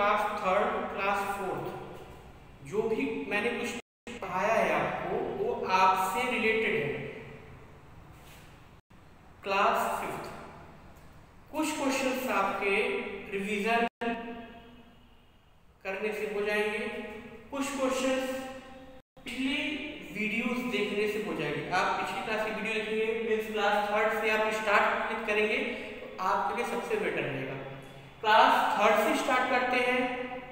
Class third class fourth जो भी मैंने कुछ पढ़ाया है आपको, वो आपसे रिलेटेड है। क्लास फिफ्थ कुछ क्वेश्चंस आपके रिवीजन करने से हो जाएँगे। कुछ क्वेश्चंस पिछली वीडियोस देखने से हो जाएँगे। आप पिछली क्लास की वीडियो देखेंगे मीन्स क्लास थर्ड से आप स्टार्ट करेंगे तो आपके लिए सबसे बेटर रहेगा। क्लास थर्ड से स्टार्ट करते हैं,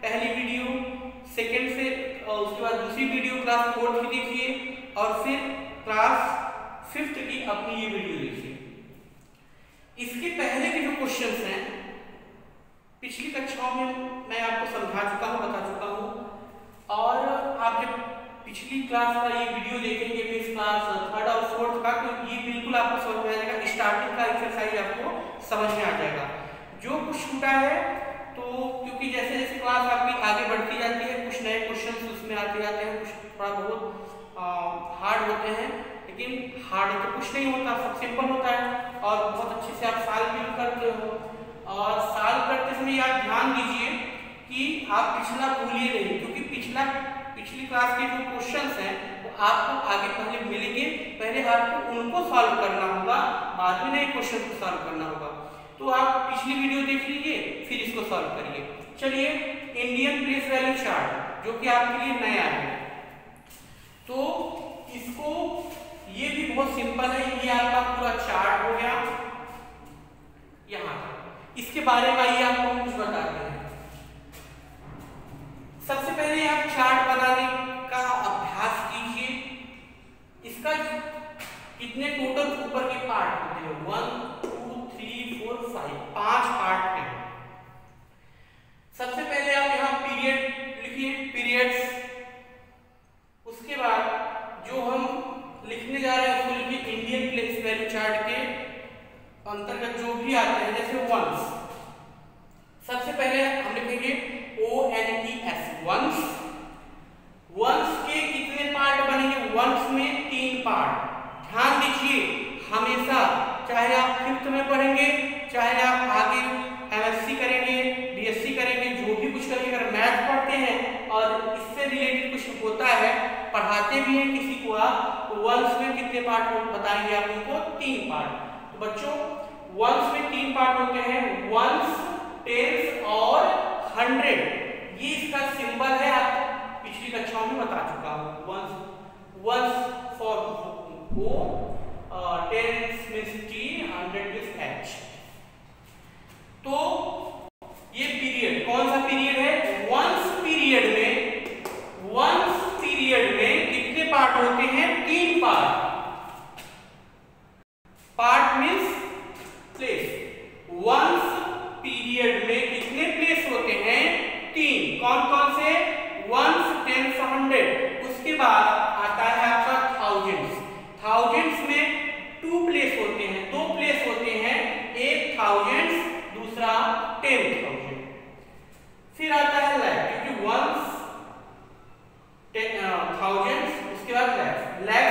पहली वीडियो सेकेंड से उसके बाद दूसरी वीडियो, क्लास फोर्थ की देखिए, और फिर क्लास फिफ्थ की अपनी ये वीडियो देखिए। इसके पहले के जो क्वेश्चंस हैं, पिछली कक्षाओं में मैं आपको समझा चुका हूँ, बता चुका हूँ, और आप जब पिछली क्लास का ये वीडियो देखेंगे इस क्लास थर्ड और फोर्थ का तो ये बिल्कुल आपको समझ में आ जाएगा स्टार्टिंग का एक्सरसाइज आपको समझ में आ जाएगा। जो कुछ छूटा है तो क्योंकि जैसे जैसे क्लास आपकी आगे बढ़ती जाती है, कुछ नए क्वेश्चन उसमें आते जाते हैं, कुछ थोड़ा बहुत हार्ड होते हैं, लेकिन हार्ड तो कुछ नहीं होता, सब सिंपल होता है, और बहुत अच्छे से आप साल भी करते हो। और साल करते समय आप ध्यान दीजिए कि आप पिछला भूलिए नहीं, क्योंकि पिछला, पिछली क्लास के जो क्वेश्चन हैं, वो आपको आगे पहले मिलेंगे, पहले आपको उनको सॉल्व करना होगा, बाद में नए क्वेश्चन को सॉल्व करना होगा। तो आप पिछली वीडियो देख लीजिए, फिर इसको सॉल्व करिए। चलिए इंडियन प्लेस वैल्यू चार्ट जो कि आपके लिए नया है। तो इसको, ये भी बहुत सिंपल है, ये आपका पूरा चार्ट हो गया। यहाँ इसके बारे में आइए, आपको कुछ बताते हैं। सबसे पहले आप चार्ट बनाने का अभ्यास कीजिए। इसका कितने टोटल ऊपर के पार्ट होते हैं वन पाँच पार्ट हैं। सबसे पहले आप यहाँ पीरियड लिखिए, पीरियड्स। उसके बाद जो हम लिखने जा रहे हैं, उसको इंडियन प्लेस वैल्यू चार्ट के अंतर्गत जो भी आते हैं, जैसे वंस सबसे पहले हम लिखेंगे O N E S ones ones के कितने पार्ट बनेंगे? वंस में तीन पार्ट ध्यान दीजिए, हमेशा चाहे आप फिफ्थ में पढ़ेंगे, चाहे आप आगे एमएससी करेंगे बीएससी करेंगे, जो भी कुछ करेंगे, अगर मैथ पढ़ते हैं और इससे रिलेटेड कुछ होता है, पढ़ाते भी हैं किसी को आप तो वंस में कितने पार्ट बताएँगे आप उनको? तीन पार्ट तो बच्चों वंस में तीन पार्ट होते हैं वंस टेंस और हंड्रेड ये इसका सिंबल है, आप पिछली कक्षाओं में बता चुका हूँ. Ones ones for O tens means T hundred means H तो ये पीरियड कौन सा पीरियड है? वंस पीरियड में वंस पीरियड में कितने पार्ट होते हैं? तीन part part means place ones period में कितने प्लेस होते हैं? तीन. कौन कौन से वंस टेंस हंड्रेड उसके बाद आता है आपका थाउजेंड्स थाउजेंड्स में टू प्लेस होते हैं दो प्लेस होते हैं एक थाउजेंड्स दूसरा टेन थाउज़ेंड फिर आता है लैख क्योंकि वंस थाउज़ेंड उसके बाद लैब लैक्स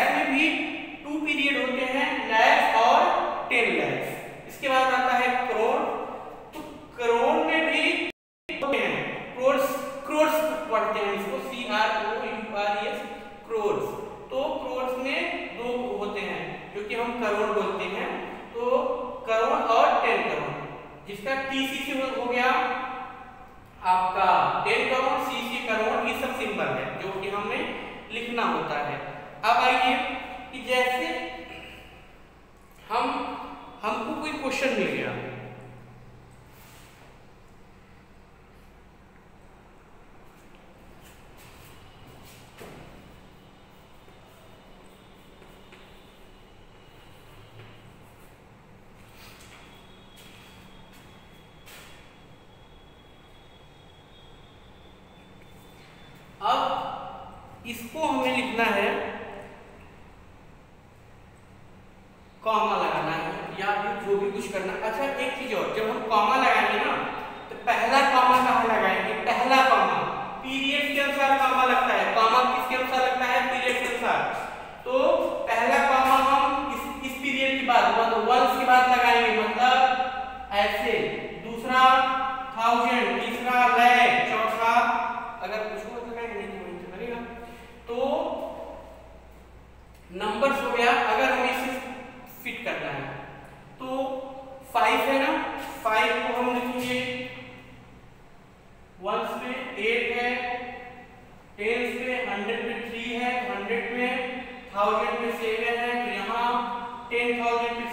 इसको हमें लिखना है कॉमा लगाना है या फिर जो भी कुछ करना अच्छा एक चीज़ और जब हम कॉमा लगाएँगे ना तो पहला कॉमा कहा लगाएँगे? पहला कॉमा पीरियड के अनुसार कॉमा लगता है। कॉमा किसके अनुसार लगता है? पीरियड के अनुसार। तो पहला कॉमा हम इस, इस पीरियड के बाद मतलब वंस के बाद लगाएँगे मतलब ऐसे। दूसरा थाउज़ेंड तीसरा लैख चौथा। अगर कुछ को तो नहीं तो करेगा। तो नंबर्स हो गया, अगर हमें इसे फिट करना है तो फाइव है ना? फाइव को हम लिखेंगे। वंस में एट है टेंस में हंड्रेड में थ्री है हंड्रेड में थाउज़ेंड में सेवन है तो यहाँ टेन थाउज़ेंड में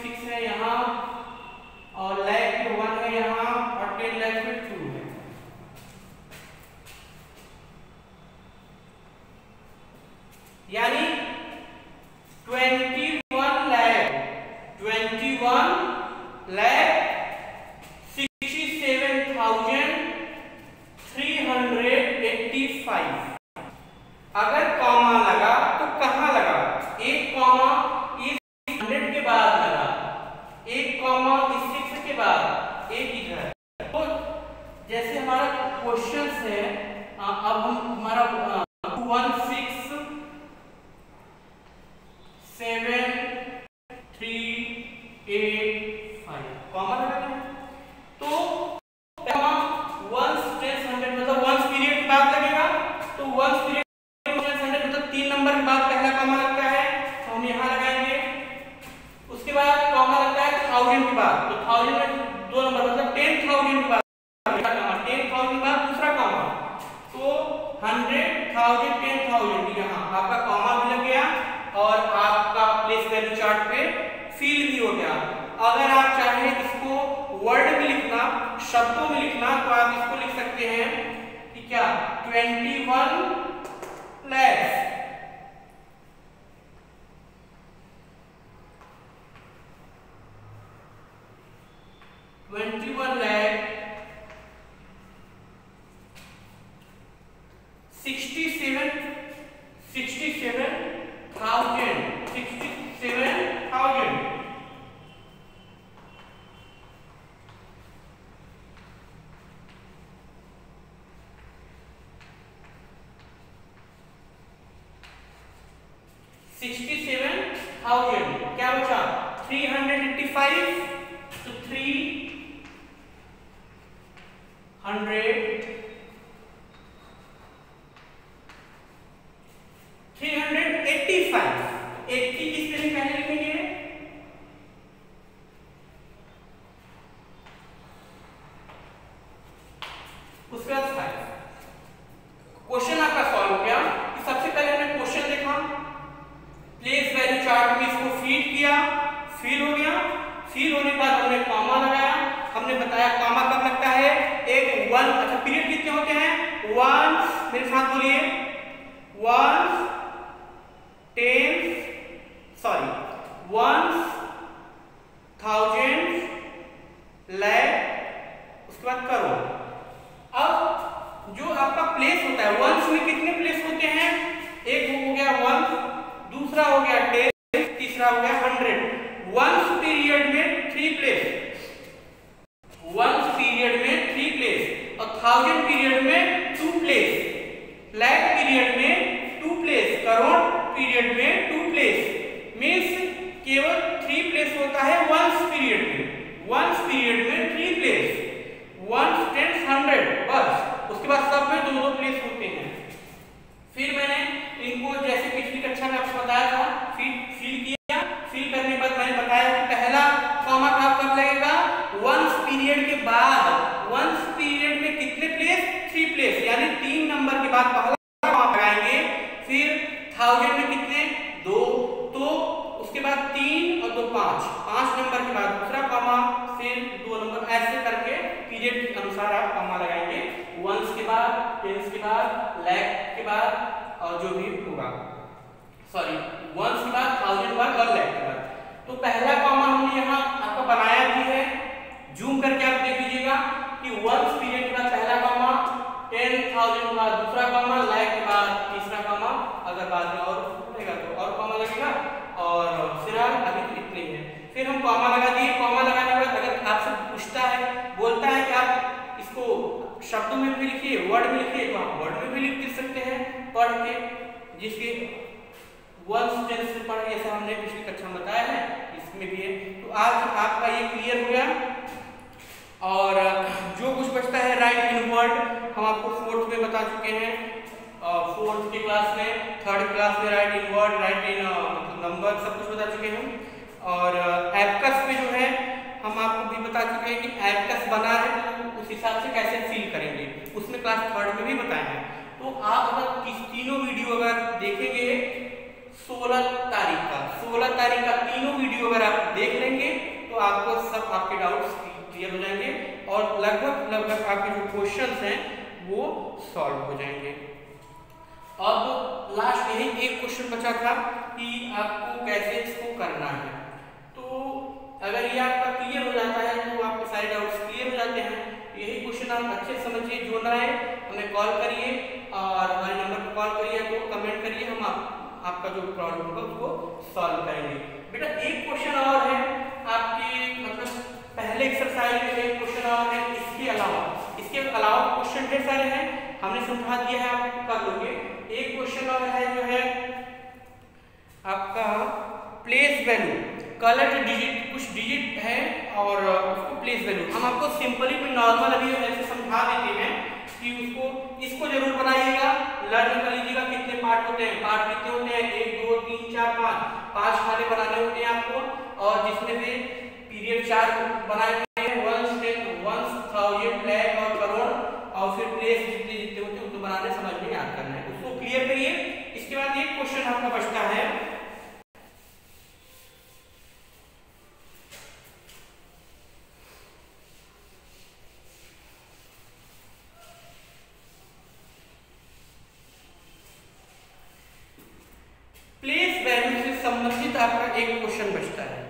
थाउज़ेंड के बाद तो थाउज़ेंड में दो नंबर मतलब टेन थाउज़ेंड के बाद टेन थाउज़ेंड के बाद दूसरा कॉमा तो हंड्रेड थाउज़ेंड टेन थाउज़ेंड यहाँ आपका कॉमा भी लग गया और आपका प्लेस वैल्यू चार्ट पे फील भी हो गया अगर आप चाहें इसको वर्ड में लिखना शब्दों में लिखना तो आप इसको लिख सकते हैं कि क्या 21 lakhs twenty one lakh sixty seven sixty seven thousand sixty seven thousand sixty seven thousand क्या बचा थ्री हंड्रेड एट्टी फाइव तो three hundred three hundred eighty five eighty की स्पेलिंग पहले लिखेंगे उसके बाद फाइव क्वेश्चन आपका सॉल्व हो गया कि सबसे पहले हमने क्वेश्चन देखा प्लेस वैल्यू चार्ट में इसको फ़ीड किया फील हो गया फील होने के बाद हमने कॉमा लगाया हमने बताया कॉमा कब लगता है एक वन अच्छा पीरियड कितने होते हैं वंस मेरे साथ बोलिए ones tens sorry ones thousand lakh उसके बाद करो अब जो आपका प्लेस होता है वंस में कितने प्लेस होते हैं एक हो गया वन दूसरा हो गया टेन तीसरा हो गया हंड्रेड वंस पीरियड में थ्री प्लेस वंस पीरियड में थ्री प्लेस और थाउज़ेंड पीरियड में टू प्लेस लैख पीरियड में टू प्लेस करोड़ पीरियड में टू प्लेस मीन्स केवल थ्री प्लेस होता है वंस पीरियड में. वंस पीरियड में three place ones tens hundred बस. उसके बाद सब में दो दो प्लेस होते हैं. फिर मैंने इनको जैसे पिछली कक्षा में आपको बताया था फिर फिल किया फिल करने के बाद मैंने बताया कि पहला कॉमा कब कब लगेगा वंस पीरियड के बाद वंस पीरियड में कितने प्लेस थ्री प्लेस यानी तीन नंबर के बाद पहला कॉमा लगाएँगे, फिर थाउज़ेंड में कितने? दो। तो उसके बाद तीन और दो पाँच। पाँच नंबर के बाद दूसरा कॉमा फिर दो नंबर। ऐसे करके पीरियड के अनुसार आप कॉमा लगाएँगे। वंस के बाद टेंस के बाद लैख के बाद और जो भी होगा। सॉरी वंस के बाद थाउज़ेंड के बाद और लैख के बाद। तो पहला अगर बाद में और रहेगा तो और कॉमा लगेगा और फ़िलहाल अभी तो इतने ही है। फिर हम कॉमा लगा दिए। कॉमा लगाने के बाद अगर आपसे पूछता है, बोलता है कि आप इसको शब्दों में भी लिखिए वर्ड में लिखिए तो आप वर्ड में भी लिख सकते हैं पढ़ के। जिसके टेंस से पढ़ जैसे हमने पिछली कक्षा में बताया है, इसमें भी है। तो आज आपका ये क्लियर हो गया। और जो कुछ बचता है राइट इन वर्ड हम आपको फोर्थ में बता चुके हैं। फोर्थ के क्लास में थर्ड क्लास में write in word write in number सब कुछ बता चुके हैं। और एपकस में जो है, हम आपको भी बता चुके हैं कि एपकस बना है तो उस हिसाब से कैसे फील करेंगे। उसमें क्लास थर्ड में भी बताए हैं। तो आप अगर तीनों वीडियो अगर देखेंगे, सोलह तारीख का, सोलह तारीख का तीनों वीडियो अगर आप देख लेंगे तो आपको सब आपके डाउट्स क्लियर हो जाएँगे और लगभग लगभग आपके जो क्वेश्चंस हैं, वो सॉल्व हो जाएँगे। अब लास्ट यही एक क्वेश्चन बचा था कि आपको कैसे इसको करना है। तो अगर ये आपका क्लियर हो जाता है तो आपके सारे डाउट्स क्लियर हो जाते हैं। यही क्वेश्चन आप अच्छे समझिए जो ना है हमें कॉल करिए और हमारे नंबर पर कॉल करिए तो कमेंट करिए हम आप, आपका जो प्रॉब्लम होगा उसको सॉल्व करेंगे। बेटा एक क्वेश्चन और है आपके मतलब पहले एक्सरसाइज में एक क्वेश्चन और है इसके अलावा। इसके अलावा क्वेश्चन ढेर सारे हैं हमने समझा दिया है आप कर लोगे। एक क्वेश्चन और है जो है आपका प्लेस वैल्यू कलर डिजिट कुछ डिजिट है और उसको प्लेस वैल्यू हम आपको सिंपली भी नॉर्मल अभी ऐसे समझा देते हैं कि उसको, इसको ज़रूर बनाइएगा। लर्न कर लीजिएगा कितने पार्ट होते हैं। पार्ट कितने होते हैं? एक, दो, तीन, चार, पाँच। पाँच खाने बनाने होते हैं आपको। और जिसमें से पीरियड चार बनाए हुए हैं ones ten ones thousand lakh और करोड़ और फिर प्लेस जितने जितने होते हैं उसको बनाने समझ में याद करना है उसको क्लियर करिए इसके बाद एक क्वेश्चन आपका बचता है संबंधित आपका एक क्वेश्चन बचता है।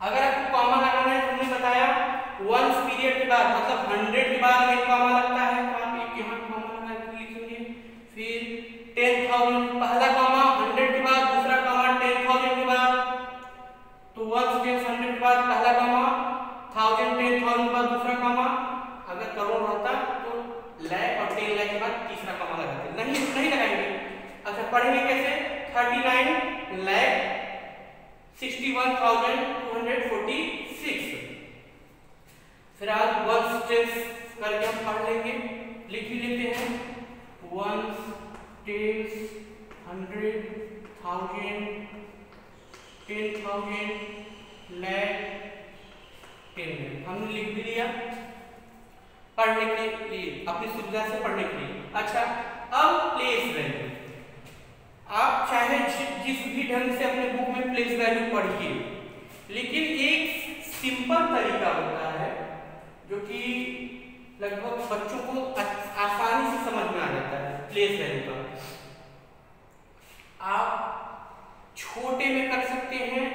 अगर आपको कॉमा लगाना है, तुमने बताया वंस पीरियड के बाद मतलब हंड्रेड के बाद एक कॉमा लगता है तो आप एक यहाँ कॉमा लगा के लिखेंगे। फिर टेन थाउज़ेंड पहला कॉमा हंड्रेड के बाद दूसरा कॉमा टेन थाउज़ेंड के बाद तो वंस टेन हंड्रेड के बाद पहला कॉमा थाउज़ेंड टेन थाउज़ेंड के बाद दूसरा कॉमा अगर करोड़ होता तो लैख और टेन लैख के बाद तीसरा कॉमा लगाते नहीं नहीं लगाएँगे अच्छा पढ़ेंगे कैसे? थर्टी नाइन लैख 61,246 फिर आज वंस टेंस करके हम पढ़ लेंगे लिख भी लेते हैं। Ones tens hundred thousand ten thousand lakh ten हमने लिख भी लिया पढ़ने के लिए अपनी सुविधा से पढ़ने के लिए। अच्छा अब प्लेस वैल्यू ढंग से अपने बुक में प्लेस वैल्यू पढ़िए। लेकिन एक सिंपल तरीका होता है, जो कि लगभग बच्चों को आसानी से समझ में आ जाता है प्लेस वैल्यू का। आप छोटे में कर सकते हैं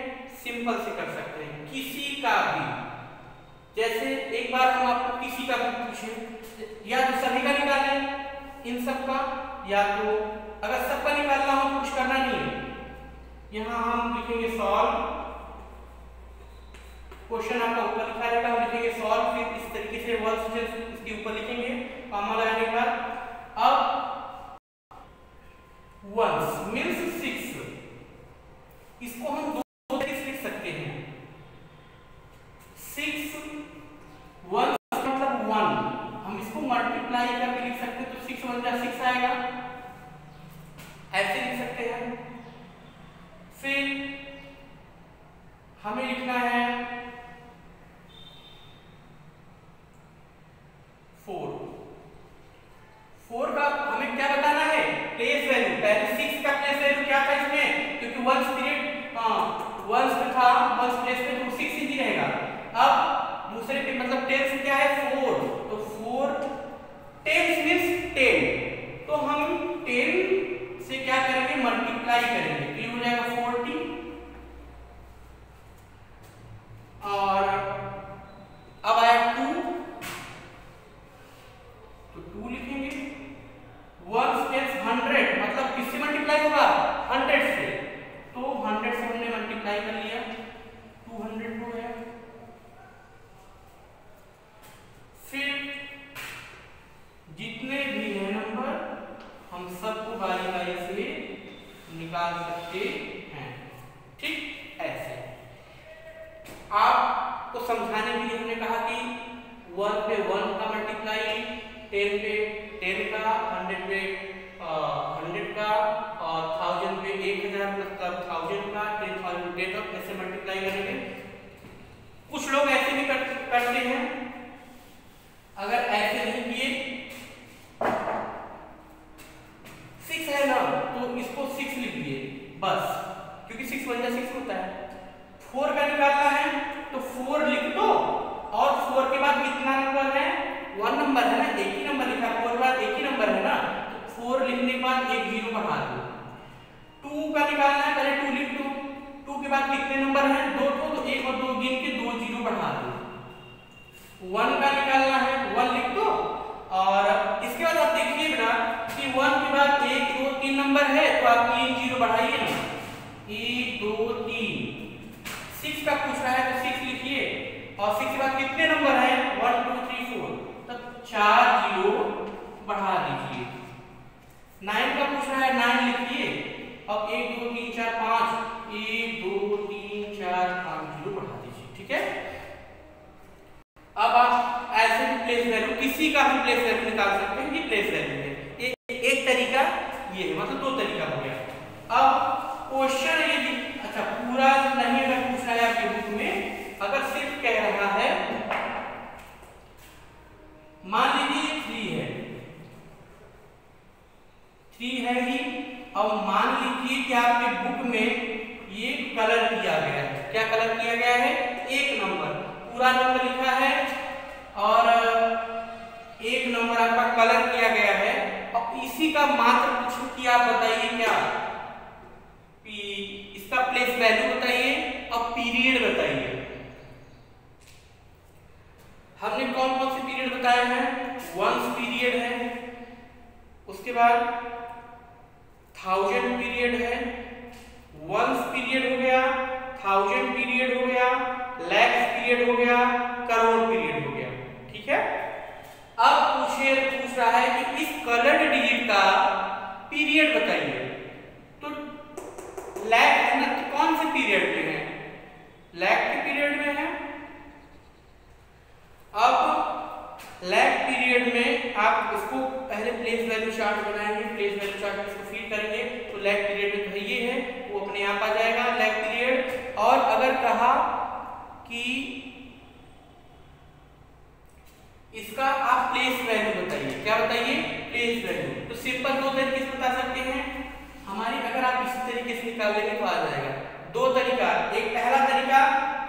सिंपल से कर सकते हैं, किसी का भी। जैसे एक बार हम आपको किसी का भी पूछे, या तो सभी का निकालें, इन सब का, या तो अगर सबका निकालना हो तो कुछ करना नहीं है। यहाँ हम लिखेंगे सॉल्व क्वेश्चन आपका ऊपर लिखा रहेगा हम लिखेंगे सॉल्व फिर इस तरीके से से इसके ऊपर लिखेंगे कॉमा लगाने के बाद अब वंस मींस सिक्स इसको हम दो तरीके से लिख सकते हैं सिक्स वंस मतलब वन हम इसको मल्टीप्लाई करके लिख सकते हैं तो सिक्स वन जा सिक्स आएगा ऐसे लिख सकते हैं फिर हमें लिखना है फोर फोर का हमें क्या बताना है प्लेस वैल्यू पहले सिक्स का प्लेस वैल्यू क्या था इसमें क्योंकि वंस पीरियड वंस में था वंस प्लेस में तो सिक्स ही रहेगा। अब दूसरे पे मतलब टेंस क्या है फोर तो फोर टेंस मीन्स टेन तो हम टेन से क्या करेंगे मल्टीप्लाई करेंगे तो हो जाएगा फोर्टी और अब आया टू तो टू लिखेंगे वन टेंस हंड्रेड मतलब किससे मल्टीप्लाई होगा हंड्रेड से तो हंड्रेड से हमने मल्टीप्लाई कर लिया टू हंड्रेड हो गया फिर जितने भी हैं नंबर हम सबको बारी बारी से निकाल सकते हैं। ठीक? ऐसे। आपको समझाने के लिए हमने कहा कि वन पे वन का मल्टीप्लाई टेन पे टेन का हंड्रेड पे हंड्रेड का और थाउज़ेंड पे एक हज़ार मतलब थाउज़ेंड का टेन थाउज़ेंड टेन का ऐसे मल्टीप्लाई करेंगे? कुछ लोग ऐसे भी कर, करते हैं। अगर ऐसे नहीं किए सिक्स है ना? बस। क्योंकि सिक्स वन सिक्स होता है। फोर का निकालना है तो फोर लिख दो। और फोर के बाद कितना नंबर है? वन नंबर है ना? एक ही नंबर लिखा फोर बाद एक ही नंबर है ना? तो फोर लिखने के बाद एक ज़ीरो बढ़ा दो। टू का निकालना है, पहले टू लिख दो। टू के बाद कितने नंबर हैं? दो दो तो एक और दो गिन के दो ज़ीरो बढ़ा दो। वन का निकालना है वन लिख दो। और इसके बाद आप देखिए बेटा कि वन के बाद एक नंबर है तो आप तीन ज़ीरो बढ़ाइए ना। एक, दो, तीन। सिक्स का पूछ रहा है तो सिक्स लिखिए। और सिक्स के बाद कितने नंबर हैं? वन टू थ्री फोर तब चार ज़ीरो बढ़ा दीजिए। नाइन का पूछ रहा है नाइन लिखिए। अब एक, दो, तीन, चार, पाँच। एक, दो, तीन, चार, पाँच ज़ीरो बढ़ा दीजिए, ठीक है? अब आप ऐसे भी प्लेस वैल्यू किसी का भी प्लेस वैल्यू निकाल सकते हैं ये प्लेस वैल्यू है ए, एक तरीका ये है मतलब दो तरीका हो गया अब क्वेश्चन यदि अच्छा पूरा नहीं अगर पूछ रहा है आपके बुक में अगर सिर्फ़ कह रहा है मान लीजिए थ्री है थ्री है ही अब मान लीजिए कि आपके बुक में ये कलर किया गया है क्या कलर किया गया है एक नंबर पूरा नंबर लिखा है और एक नंबर आपका कलर किया गया है और इसी का मात्र पूछो कि आप बताइए क्या? पी इसका प्लेस वैल्यू बताइए, और पीरियड बताइए। हमने कौन कौन से पीरियड बताए हैं? वंस पीरियड है, उसके बाद थाउज़ेंड पीरियड है वंस पीरियड हो गया थाउज़ेंड पीरियड हो गया लैक्स पीरियड हो गया, करोड़ पीरियड हो गया। ठीक है? अब पूछे, पूछ रहा है कि इस कलर्ड डिजिट का पीरियड बताइए। तो लैक है कौन से पीरियड में है? लैक के पीरियड में है। अब लैक पीरियड में आप उसको पहले प्लेस वैल्यू चार्ट बनाएँगे। प्लेस वैल्यू चार्ट में इसको फ़ीड करेंगे। तो लैक पीरियड में तो ये है, वो अपने आप आ जाएगा लैक पीरियड। और अगर कहा कि इसका आप प्लेस वैल्यू बताइए। क्या बताइए? प्लेस वैल्यू तो सिंपल दो तरीके से बता सकते हैं। हमारी अगर आप इसी तरीके से निकाल लेंगे तो आ जाएगा। दो तरीका। एक पहला तरीका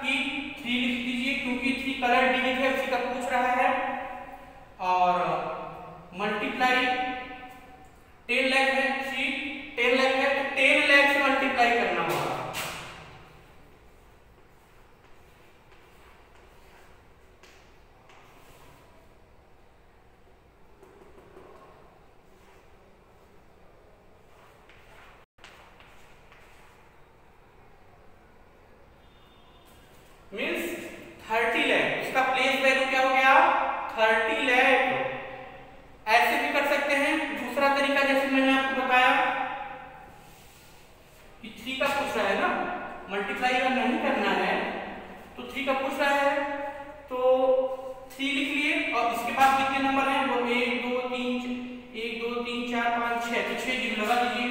कि थ्री लिख दीजिए, क्योंकि थ्री कलर डिजिट है, उसी का पूछ रहा है। और मल्टीप्लाई टेन लैख है थ्री टेन लैख है तो टेन लैख से मल्टीप्लाई करना होगा मीन्स थर्टी लैख इसका प्लेस वैल्यू क्या हो गया थर्टी लैख ऐसे भी कर सकते हैं दूसरा तरीका जैसे मैंने आपको बताया कि थ्री का पूछ रहा है ना मल्टीप्लाई अगर नहीं करना है तो थ्री का पूछ रहा है तो थ्री लिख लिए और इसके बाद कितने नंबर हैं वो एक दो तीन एक दो तीन चार पाँच छः तो छः ज़ीरो लगा दीजिए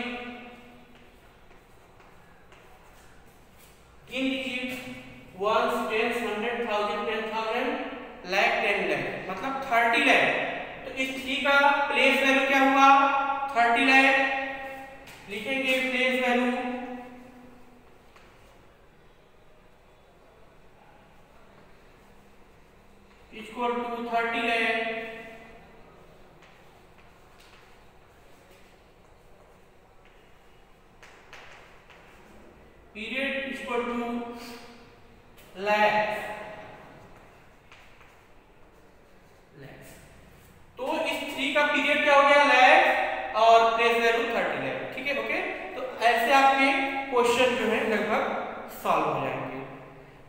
गिन दीजिए one ten hundred thousand ten thousand lakh ten lakh मतलब थर्टी लैख तो इस थ्री का प्लेस वैल्यू क्या हुआ? थर्टी लैख लिखेंगे place value equal to thirty lakh period equal to lakhs lakhs तो इस थ्री का पीरियड क्या हो गया? लैक्स और प्लेस वैल्यू थर्टी लैक्स ठीक है ओके तो ऐसे आपके क्वेश्चन जो है लगभग सॉल्व हो जाएँगे।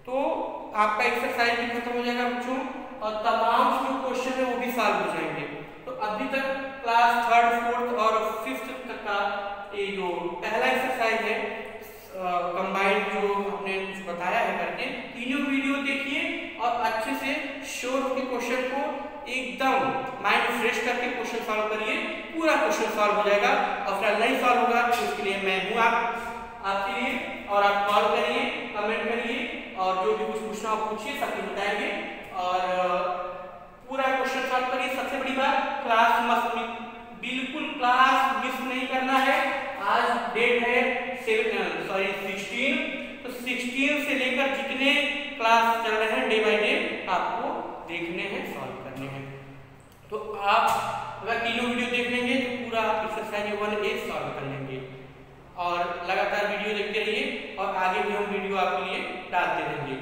तो आपका एक्सरसाइज भी खत्म हो जाएगा बच्चों, और तमाम जो क्वेश्चन है वो भी सॉल्व हो जाएँगे। तो अभी तक क्लास थर्ड फोर्थ और फिफ्थ तक का ये जो पहला एक्सरसाइज है कंबाइंड जो हमने बताया है करके, तीनों वीडियो देखिए और अच्छे से श्योर होकर क्वेश्चन को एकदम माइंड फ्रेश करके क्वेश्चन सॉल्व करिए, पूरा क्वेश्चन सॉल्व हो जाएगा और फिर नहीं सॉल्व होगा तो उसके लिए मैं हूँ आप, आपके लिए, और आप कॉल करिए कमेंट करिए, और जो भी कुछ पूछना हो पूछिए, सब कुछ बताएँगे, और पूरा क्वेश्चन सॉल्व करिए। सबसे बड़ी बात क्लास मस्त बिल्कुल क्लास मिस नहीं करना है। आज डेट है सॉरी सिक्सटीन तो सिक्सटीन से लेकर जितने क्लास चल रहे हैं डे बाई डे आपको देखने हैं सॉल्व तो आप अगर तीनों वीडियो देख लेंगे तो पूरा आप एक्सरसाइज वन ए सॉल्व कर लेंगे। और लगातार वीडियो देखते रहिए, और आगे भी हम वीडियो आपके लिए डालते रहेंगे।